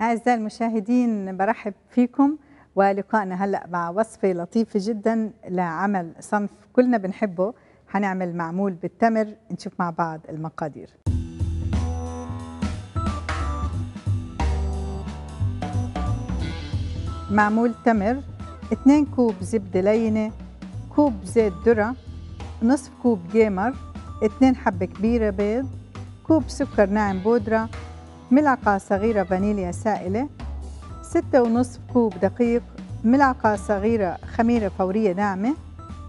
أعزائي المشاهدين برحب فيكم ولقائنا هلأ مع وصفة لطيفة جدا لعمل صنف كلنا بنحبه. حنعمل معمول بالتمر نشوف مع بعض المقادير. معمول تمر 2 كوب زبدة لينة كوب زيت ذرة نصف كوب جيمر 2 حبة كبيرة بيض كوب سكر ناعم بودرة ملعقة صغيرة فانيليا سائلة ستة ونصف كوب دقيق ملعقة صغيرة خميرة فورية ناعمة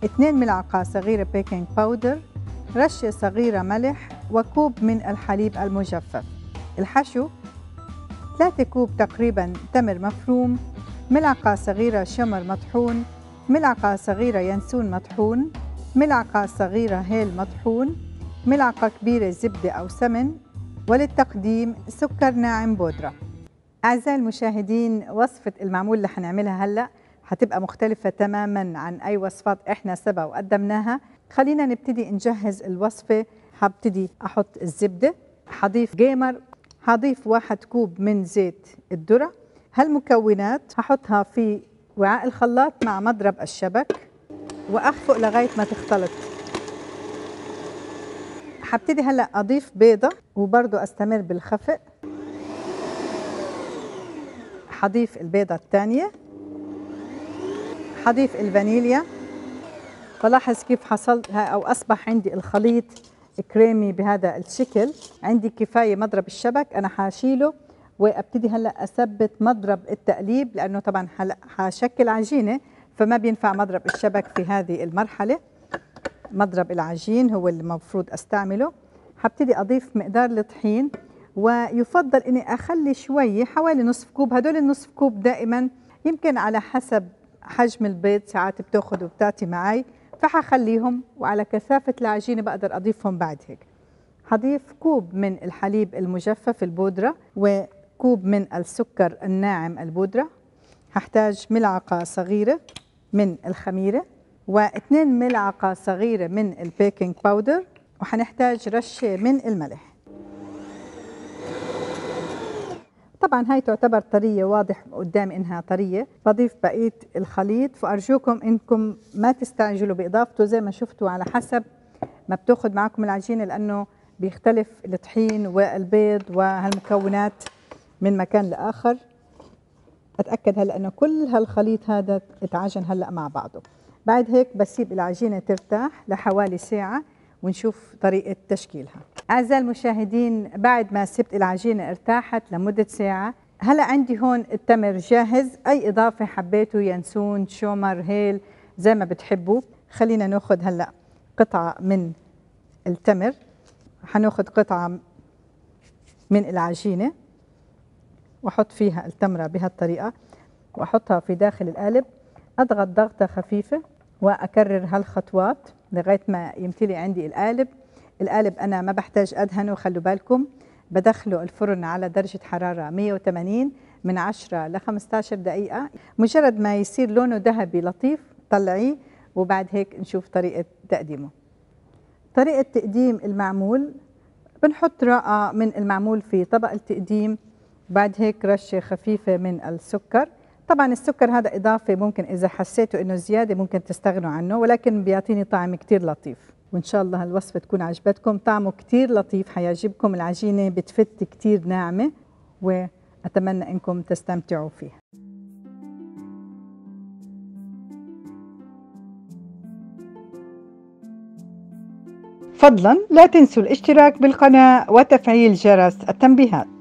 2 ملعقة صغيرة baking powder رشة صغيرة ملح وكوب من الحليب المجفف. الحشو 3 كوب تقريبا تمر مفروم ملعقة صغيرة شمر مطحون ملعقة صغيرة ينسون مطحون ملعقة صغيرة هيل مطحون ملعقة كبيرة زبدة أو سمن وللتقديم سكر ناعم بودرة. أعزائي المشاهدين وصفة المعمول اللي حنعملها هلأ حتبقى مختلفة تماما عن أي وصفات إحنا سبق وقدمناها. خلينا نبتدي نجهز الوصفة. حبتدي أحط الزبدة. حضيف جيمر. حضيف واحد كوب من زيت الذرة. هالمكونات ححطها في وعاء الخلاط مع مضرب الشبك. وأخفق لغاية ما تختلط. حبتدي هلا أضيف بيضة وبرضه أستمر بالخفق. حضيف البيضة الثانية حضيف الفانيليا. بلاحظ كيف حصل أو أصبح عندي الخليط كريمي بهذا الشكل. عندي كفاية مضرب الشبك أنا حاشيله وأبتدي هلا أثبت مضرب التقليب لأنه طبعا هلا حشكل عجينة فما بينفع مضرب الشبك في هذه المرحلة. مضرب العجين هو اللي المفروض أستعمله. هبتدي أضيف مقدار الطحين ويفضل إني أخلي شوي حوالي نصف كوب. هدول النصف كوب دائما يمكن على حسب حجم البيض ساعات بتأخذ وبتعطي معي فحخليهم وعلى كثافة العجينة بقدر أضيفهم بعد هيك. هضيف كوب من الحليب المجفف البودرة وكوب من السكر الناعم البودرة. هحتاج ملعقة صغيرة من الخميرة. و2 ملعقة صغيرة من ال baking powder وحنحتاج رشة من الملح. طبعا هاي تعتبر طرية واضح قدام إنها طرية. بضيف بقية الخليط فأرجوكم إنكم ما تستعجلوا بإضافته. زي ما شفتوا على حسب ما بتاخد معكم العجينة لأنه بيختلف الطحين والبيض وهالمكونات من مكان لآخر. أتأكد هلأ أنه كل هالخليط هذا اتعجن هلأ مع بعضه. بعد هيك بسيب العجينة ترتاح لحوالي ساعة ونشوف طريقة تشكيلها. أعزائي المشاهدين بعد ما سبت العجينة ارتاحت لمدة ساعة هلا عندي هون التمر جاهز. أي إضافة حبيته ينسون شومر هيل زي ما بتحبوا. خلينا ناخذ هلا قطعة من التمر. حناخذ قطعة من العجينة وأحط فيها التمرة بهالطريقة وأحطها في داخل القالب. أضغط ضغطة خفيفة وأكرر هالخطوات لغاية ما يمتلي عندي القالب. القالب أنا ما بحتاج أدهنه خلوا بالكم. بدخله الفرن على درجة حرارة 180 من 10 ل 15 دقيقة. مجرد ما يصير لونه ذهبي لطيف طلعيه وبعد هيك نشوف طريقة تقديمه. طريقة تقديم المعمول بنحط رقة من المعمول في طبق التقديم. بعد هيك رشة خفيفة من السكر. طبعا السكر هذا إضافة ممكن إذا حسيتوا إنه زيادة ممكن تستغنوا عنه ولكن بيعطيني طعم كتير لطيف. وإن شاء الله هالوصفة تكون عجبتكم. طعمه كتير لطيف حيعجبكم. العجينة بتفت كتير ناعمة وأتمنى إنكم تستمتعوا فيها. فضلا لا تنسوا الاشتراك بالقناة وتفعيل جرس التنبيهات.